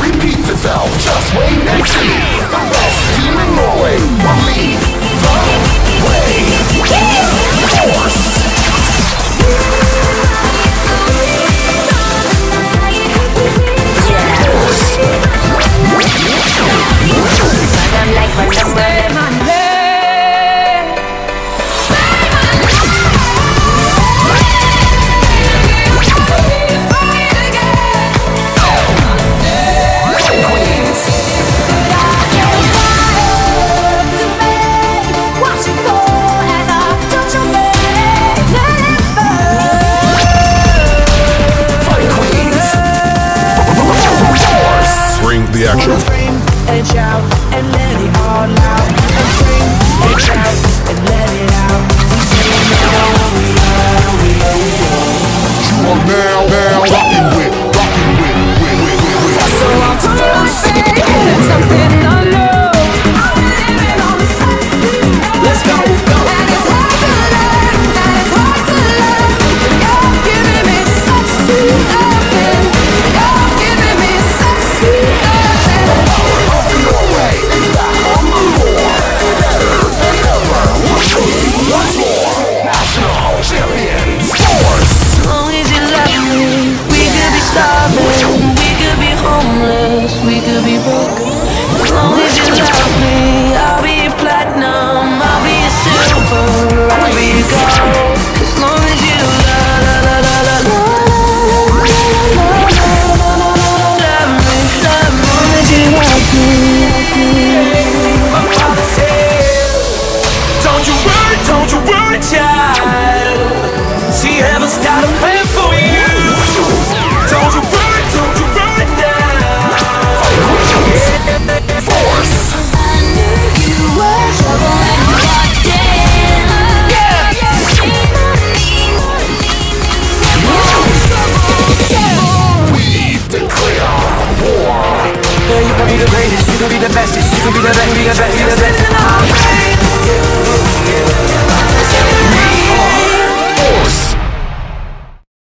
repeats itself. Just wait and see. The best demon scream and shout and let it all out and scream and shout. the greatest, you can be the bestest, you can be the best, be the best, be the best.